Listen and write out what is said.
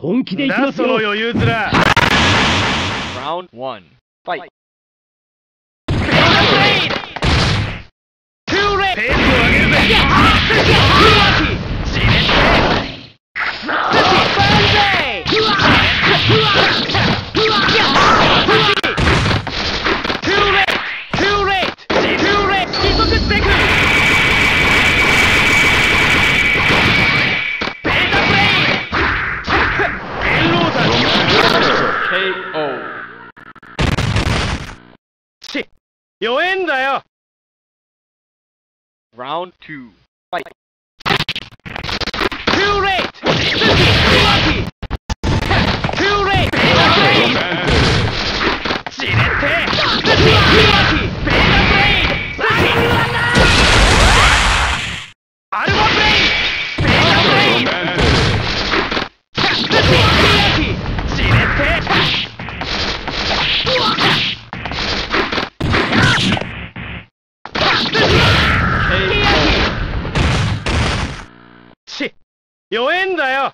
本気でいきますよその余裕面 Round one. Fight. 弱えんだよ Round two. Fight. し弱えんだよ。